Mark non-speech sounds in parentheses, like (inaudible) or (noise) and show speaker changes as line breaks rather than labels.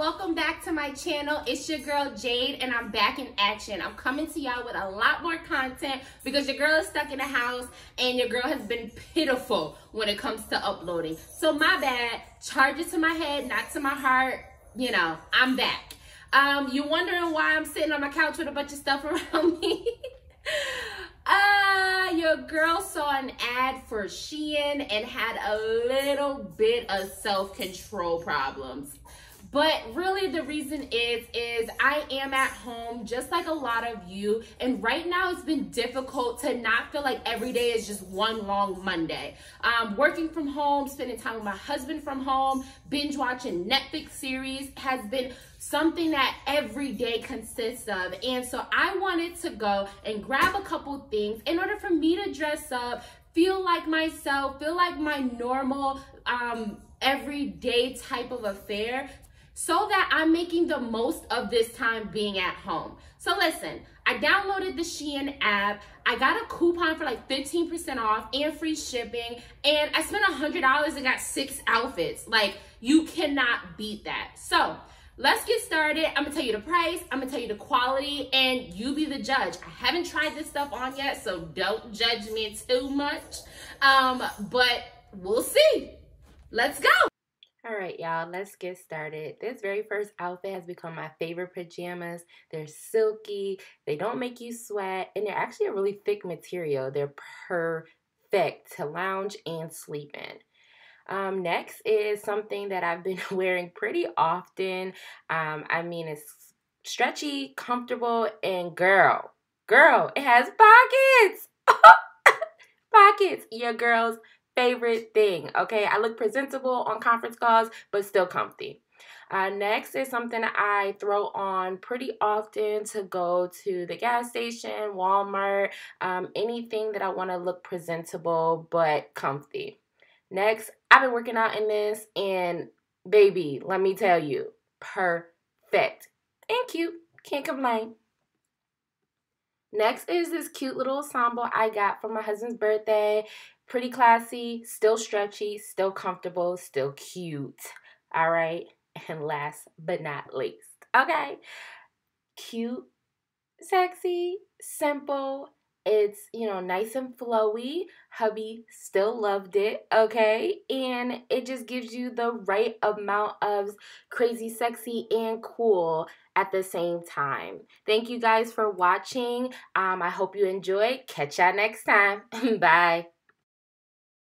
welcome back to my channel. It's your girl Jade and I'm back in action. I'm coming to y'all with a lot more content because your girl is stuck in the house and your girl has been pitiful when it comes to uploading. So my bad, charge it to my head, not to my heart. You know, I'm back. Um, you wondering why I'm sitting on my couch with a bunch of stuff (laughs) around me? Uh, your girl saw an ad for Shein and had a little bit of self-control problems. But really the reason is, is I am at home just like a lot of you. And right now it's been difficult to not feel like every day is just one long Monday. Um, working from home, spending time with my husband from home, binge watching Netflix series has been something that every day consists of. And so I wanted to go and grab a couple things in order for me to dress up, feel like myself, feel like my normal, um, everyday type of affair so that I'm making the most of this time being at home. So listen, I downloaded the Shein app. I got a coupon for like 15% off and free shipping. And I spent $100 and got six outfits. Like, you cannot beat that. So, let's get started. I'm gonna tell you the price, I'm gonna tell you the quality, and you be the judge. I haven't tried this stuff on yet, so don't judge me too much. Um, but we'll see. Let's go.
Y'all, let's get started. This very first outfit has become my favorite pajamas. They're silky, they don't make you sweat, and they're actually a really thick material. They're perfect to lounge and sleep in. Um, next is something that I've been (laughs) wearing pretty often. Um, I mean, it's stretchy, comfortable, and girl, girl, it has pockets. (laughs) pockets. Your girl's favorite thing. Okay, I look presentable on conference calls, but still comfy. Uh, next is something I throw on pretty often to go to the gas station, Walmart, um, anything that I want to look presentable but comfy. Next, I've been working out in this, and baby, let me tell you, perfect and cute. Can't complain. Next is this cute little ensemble I got for my husband's birthday. Pretty classy, still stretchy, still comfortable, still cute. All right. (laughs) And last but not least, okay, cute, sexy, simple. It's, you know, nice and flowy. Hubby still loved it, okay? And it just gives you the right amount of crazy, sexy, and cool at the same time. Thank you guys for watching. Um, I hope you enjoyed. Catch y'all next time. (laughs) Bye.